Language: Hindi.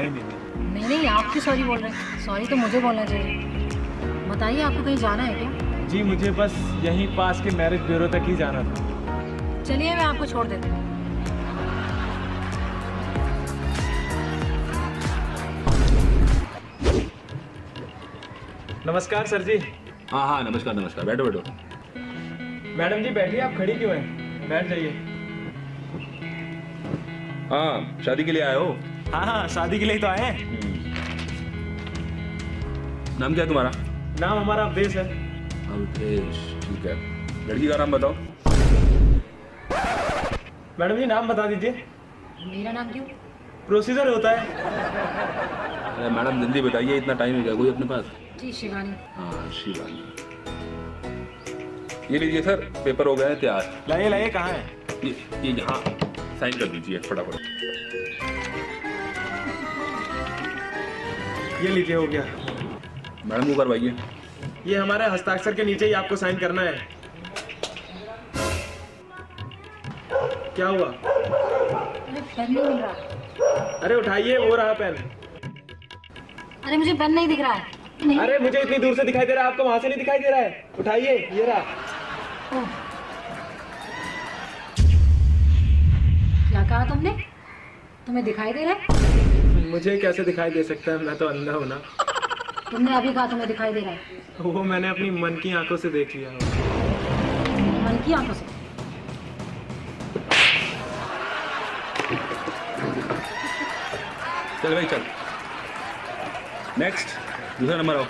नहीं नहीं नहीं। नहीं नहीं आप क्यों सॉरी बोल रहे हैं? सॉरी तो मुझे बोलना चाहिए। बताइए आपको कहीं जाना है क्या? जी मुझे बस यहीं पास के मैरिज ब्यूरो तक ही जाना था। चलिए मैं आपको छोड़ देती हूँ। नमस्कार सर जी। हाँ हाँ नमस्कार नमस्कार। बैठो बैठो। मैडम जी बैठिए आप खड़ी क्यों हैं? बैठ जाइए। हाँ शादी के लिए आए हो? हाँ हाँ शादी के लिए तो आए हैं। नाम क्या है तुम्हारा? नाम हमारा अवधेश है। अवधेश ठीक है। लड़की का नाम बताओ। मैडम जी नाम बता दीजिए। मेरा नाम क्यों? प्रोसीजर होता है। अरे मैडम जल्दी बताइए इतना टाइम है क्या कोई अपने पास? जी शिवानी। हाँ शिवानी। ये लीजिए सर पेपर हो गए हैं तैयार। लाइए लाइए कहाँ है? ये ये यहाँ। साइन कर दीजिए फटाफट। ये लीजिए हो गया। मैडम को करवाइए ये हमारे हस्ताक्षर के नीचे ही आपको साइन करना है। क्या हुआ? अरे पेन नहीं मिल रहा अरे उठाइए वो रहा पेन। अरे मुझे पेन नहीं दिख रहा है। नहीं। अरे मुझे इतनी दूर से दिखाई दे रहा है आपको वहाँ से नहीं दिखाई दे रहा है। उठाइए ये रहा। क्या कहा तुमने? तुम्हें दिखाई दे रहा है? मुझे कैसे दिखाई दे सकता है? मैं तो अंधा हूँ ना। तुमने अभी कहा तुम्हें दिखाई दे रहा है। वो मैंने अपनी मन की आँखों से देख लिया। मन की आँखों से? चल भाई चल। नेक्स्ट दूसरा नंबर आओ।